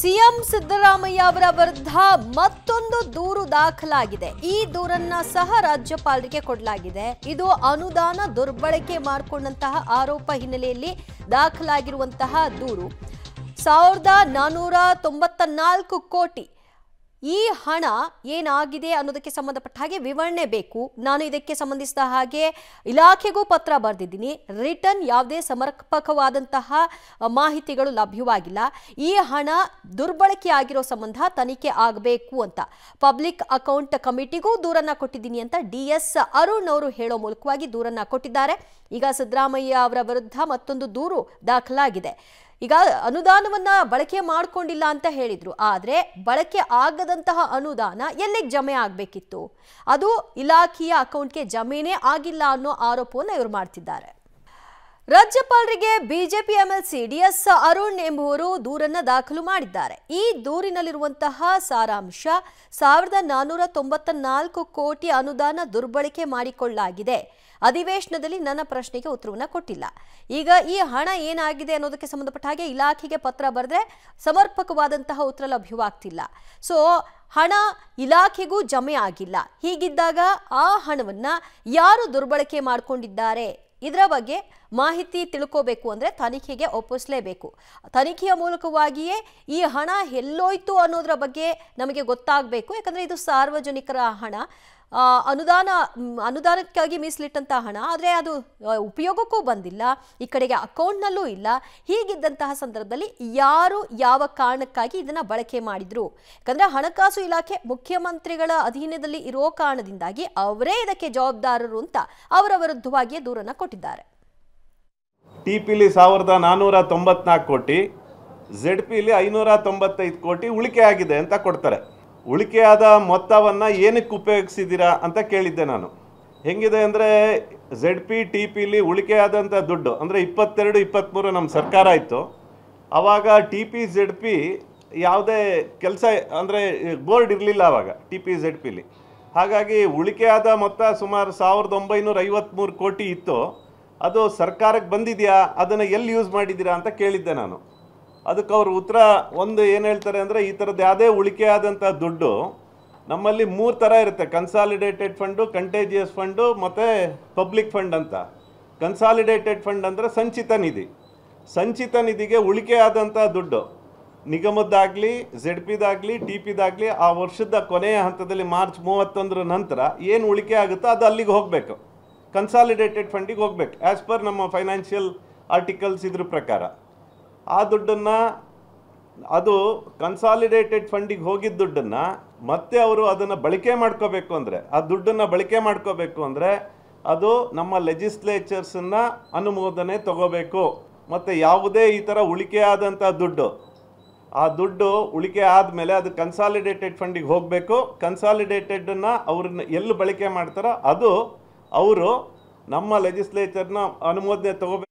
CM Siddaramaiah ಅವರ ವಿರುದ್ಧ ಮತ್ತೊಂದು ದೂರು ದಾಖಲಾಗಿದೆ. ಈ ದೂರನ್ನ ಸಹ ರಾಜ್ಯಪಾಲರಿಗೆ ಕೊಡಲಾಗಿದೆ. ಇದು ಅನುದಾನ ದುರ್ಬಳಕೆ ಮಾಡಿಕೊಂಡಂತಹ ಆರೋಪ ಹಿನ್ನೆಲೆಯಲ್ಲಿ ದಾಖಲಾಗಿರುವಂತಹ ದೂರು. ಸಾವಿರದ ನಾನ್ನೂರ ತೊಂಬತ್ತ ನಾಲ್ಕು ಕೋಟಿ ಈ ಹಣ ಏನಾಗಿದೆ ಅನ್ನೋದಕ್ಕೆ ಸಂಬಂಧಪಟ್ಟ ಹಾಗೆ ವಿವರಣೆ ಬೇಕು. ನಾನು ಇದಕ್ಕೆ ಸಂಬಂಧಿಸಿದ ಹಾಗೆ ಇಲಾಖೆಗೂ ಪತ್ರ ಬರೆದಿದ್ದೀನಿ. ರಿಟರ್ನ್ ಯಾವುದೇ ಸಮರ್ಪಕವಾದಂತಹ ಮಾಹಿತಿಗಳು ಲಭ್ಯವಾಗಿಲ್ಲ. ಈ ಹಣ ದುರ್ಬಳಕೆ ಆಗಿರೋ ಸಂಬಂಧ ತನಿಖೆ ಆಗಬೇಕು ಅಂತ. ಪಬ್ಲಿಕ್ ಅಕೌಂಟ್ ಕಮಿಟಿಗೂ ದೂರನ್ನ ಕೊಟ್ಟಿದ್ದೀನಿ ಅಂತ ಡಿ ಎಸ್ ಅರುಣ್ ಅವರು ಹೇಳೋ ಮೂಲಕವಾಗಿ ದೂರನ್ನ ಕೊಟ್ಟಿದ್ದಾರೆ. ಈಗ ಸಿದ್ದರಾಮಯ್ಯ ಅವರ ವಿರುದ್ಧ ಮತ್ತೊಂದು ದೂರು ದಾಖಲಾಗಿದೆ. ಈಗ ಅನುದಾನವನ್ನ ಬಳಕೆ ಮಾಡ್ಕೊಂಡಿಲ್ಲ ಅಂತ ಹೇಳಿದ್ರು. ಆದ್ರೆ ಬಳಕೆ ಆಗದಂತಹ ಅನುದಾನ ಎಲ್ಲಿಗೆ ಜಮೆ ಆಗಬೇಕಿತ್ತು? ಅದು ಇಲಾಖೆಯ ಅಕೌಂಟ್ಗೆ ಜಮೆನೇ ಆಗಿಲ್ಲ ಅನ್ನೋ ಆರೋಪವನ್ನು ಇವರು ಮಾಡ್ತಿದ್ದಾರೆ. ರಾಜ್ಯಪಾಲರಿಗೆ ಬಿಜೆಪಿ ಎಂಎಲ್ಸಿ ಡಿಎಸ್ ಅರುಣ್ ಎಂಬುವರು ದೂರನ್ನ ದಾಖಲು ಮಾಡಿದ್ದಾರೆ. ಈ ದೂರಿನಲ್ಲಿರುವಂತಹ ಸಾರಾಂಶ ಸಾವಿರದ ನಾನ್ನೂರ ತೊಂಬತ್ತ ನಾಲ್ಕು ಕೋಟಿ ಅನುದಾನ ದುರ್ಬಳಕೆ ಮಾಡಿಕೊಳ್ಳಲಾಗಿದೆ. ಅಧಿವೇಶನದಲ್ಲಿ ನನ್ನ ಪ್ರಶ್ನೆಗೆ ಉತ್ತರವನ್ನು ಕೊಟ್ಟಿಲ್ಲ. ಈಗ ಈ ಹಣ ಏನಾಗಿದೆ ಅನ್ನೋದಕ್ಕೆ ಸಂಬಂಧಪಟ್ಟ ಹಾಗೆ ಇಲಾಖೆಗೆ ಪತ್ರ ಬರೆದ್ರೆ ಸಮರ್ಪಕವಾದಂತಹ ಉತ್ತರ ಲಭ್ಯವಾಗ್ತಿಲ್ಲ. ಸೊ ಹಣ ಇಲಾಖೆಗೂ ಜಮೆ ಆಗಿಲ್ಲ. ಹೀಗಿದ್ದಾಗ ಆ ಹಣವನ್ನ ಯಾರು ದುರ್ಬಳಕೆ ಮಾಡಿಕೊಂಡಿದ್ದಾರೆ? ಇದರ ಬಗ್ಗೆ ಮಾಹಿತಿ ತಿಳ್ಕೋಬೇಕು ಅಂದರೆ ತನಿಖೆಗೆ ಒಪ್ಪಿಸಲೇಬೇಕು. ತನಿಖೆಯ ಮೂಲಕವಾಗಿಯೇ ಈ ಹಣ ಎಲ್ಲೋಯ್ತು ಅನ್ನೋದರ ಬಗ್ಗೆ ನಮಗೆ ಗೊತ್ತಾಗಬೇಕು. ಯಾಕಂದರೆ ಇದು ಸಾರ್ವಜನಿಕರ ಹಣ. ಅನುದಾನ ಅನುದಾನಕ್ಕಾಗಿ ಮೀಸಲಿಟ್ಟಂಥ ಹಣ. ಆದರೆ ಅದು ಉಪಯೋಗಕ್ಕೂ ಬಂದಿಲ್ಲ. ಈ ಕಡೆಗೆ ಅಕೌಂಟ್ನಲ್ಲೂ ಇಲ್ಲ. ಹೀಗಿದ್ದಂತಹ ಸಂದರ್ಭದಲ್ಲಿ ಯಾರು ಯಾವ ಕಾರಣಕ್ಕಾಗಿ ಇದನ್ನು ಬಳಕೆ ಮಾಡಿದ್ರು? ಯಾಕಂದರೆ ಹಣಕಾಸು ಇಲಾಖೆ ಮುಖ್ಯಮಂತ್ರಿಗಳ ಅಧೀನದಲ್ಲಿ ಇರೋ ಕಾರಣದಿಂದಾಗಿ ಅವರೇ ಇದಕ್ಕೆ ಜವಾಬ್ದಾರರು ಅಂತ ಅವರ ವಿರುದ್ಧವಾಗಿಯೇ ದೂರನ್ನು ಕೊಟ್ಟಿದ್ದಾರೆ. ಟಿ ಪಿಲಿ ಸಾವಿರದ ನಾನ್ನೂರ ತೊಂಬತ್ನಾಲ್ಕು ಕೋಟಿ ಝೆಡ್ ಪಿಲಿ ಐನೂರ ತೊಂಬತ್ತೈದು ಕೋಟಿ ಉಳಿಕೆ ಆಗಿದೆ ಅಂತ ಕೊಡ್ತಾರೆ. ಉಳಿಕೆಯಾದ ಮೊತ್ತವನ್ನು ಏನಕ್ಕೆ ಉಪಯೋಗಿಸಿದ್ದೀರಾ ಅಂತ ಕೇಳಿದ್ದೆ ನಾನು. ಹೆಂಗಿದೆ ಅಂದರೆ ಝೆಡ್ ಪಿ ಟಿ ಪಿಲಿ ಉಳಿಕೆಯಾದಂಥ ದುಡ್ಡು, ಅಂದರೆ ಇಪ್ಪತ್ತೆರಡು ಇಪ್ಪತ್ತ್ಮೂರು ನಮ್ಮ ಸರ್ಕಾರ ಇತ್ತು ಆವಾಗ ಟಿ ಪಿ ಝೆಡ್ ಪಿ ಯಾವುದೇ ಕೆಲಸ, ಅಂದರೆ ಬೋರ್ಡ್ ಇರಲಿಲ್ಲ ಆವಾಗ ಟಿ ಪಿ ಝೆಡ್ ಪಿಲಿ ಹಾಗಾಗಿ ಉಳಿಕೆಯಾದ ಮೊತ್ತ ಸುಮಾರು ಸಾವಿರದ ಒಂಬೈನೂರ ಐವತ್ತ್ಮೂರು ಕೋಟಿ ಇತ್ತು. ಅದು ಸರ್ಕಾರಕ್ಕೆ ಬಂದಿದೆಯಾ? ಅದನ್ನು ಎಲ್ಲಿ ಯೂಸ್ ಮಾಡಿದ್ದೀರಾ ಅಂತ ಕೇಳಿದ್ದೆ ನಾನು. ಅದಕ್ಕೆ ಅವರು ಉತ್ತರ, ಒಂದು ಏನು ಹೇಳ್ತಾರೆ ಅಂದರೆ ಈ ಥರದ್ದು ಯಾವುದೇ ಉಳಿಕೆ ಆದಂಥ ದುಡ್ಡು ನಮ್ಮಲ್ಲಿ ಮೂರು ಥರ ಇರುತ್ತೆ. ಕನ್ಸಾಲಿಡೇಟೆಡ್ ಫಂಡು ಕಂಟೇಜಿಯಸ್ ಫಂಡು ಮತ್ತು ಪಬ್ಲಿಕ್ ಫಂಡ್ ಅಂತ. ಕನ್ಸಾಲಿಡೇಟೆಡ್ ಫಂಡ್ ಅಂದರೆ ಸಂಚಿತ ನಿಧಿ. ಸಂಚಿತ ನಿಧಿಗೆ ಉಳಿಕೆ ಆದಂಥ ದುಡ್ಡು. ನಿಗಮದ್ದಾಗಲಿ ಝೆಡ್ ಪಿದಾಗಲಿ ಟಿ ಪಿದಾಗಲಿ ಆ ವರ್ಷದ ಕೊನೆಯ ಹಂತದಲ್ಲಿ ಮಾರ್ಚ್ ಮೂವತ್ತೊಂದರ ನಂತರ ಏನು ಉಳಿಕೆ ಆಗುತ್ತೋ ಅದು ಅಲ್ಲಿಗೆ ಹೋಗಬೇಕು. ಕನ್ಸಾಲಿಡೇಟೆಡ್ ಫಂಡಿಗೆ ಹೋಗ್ಬೇಕು ಆ್ಯಸ್ ಪರ್ ನಮ್ಮ ಫೈನಾನ್ಷಿಯಲ್ ಆರ್ಟಿಕಲ್ಸ್ ಇದ್ರ ಪ್ರಕಾರ. ಆ ದುಡ್ಡನ್ನು, ಅದು ಕನ್ಸಾಲಿಡೇಟೆಡ್ ಫಂಡಿಗೆ ಹೋಗಿದ್ದ ದುಡ್ಡನ್ನು ಮತ್ತೆ ಅವರು ಅದನ್ನು ಬಳಕೆ ಮಾಡ್ಕೋಬೇಕು ಅಂದರೆ, ಆ ದುಡ್ಡನ್ನು ಬಳಕೆ ಮಾಡ್ಕೋಬೇಕು ಅಂದರೆ ಅದು ನಮ್ಮ ಲೆಜಿಸ್ಲೇಚರ್ಸನ್ನು ಅನುಮೋದನೆ ತಗೋಬೇಕು. ಮತ್ತು ಯಾವುದೇ ಈ ಥರ ಉಳಿಕೆ ಆದಂಥ ದುಡ್ಡು, ಆ ದುಡ್ಡು ಉಳಿಕೆ ಆದಮೇಲೆ ಅದು ಕನ್ಸಾಲಿಡೇಟೆಡ್ ಫಂಡಿಗೆ ಹೋಗಬೇಕು. ಕನ್ಸಾಲಿಡೇಟೆಡನ್ನು ಅವ್ರನ್ನ ಎಲ್ಲಿ ಬಳಕೆ ಮಾಡ್ತಾರೋ ಅದು ಅವರು ನಮ್ಮ ಲೆಜಿಸ್ಲೇಚರ್ನ ಅನುಮೋದನೆ ತಗೋಬೇಕು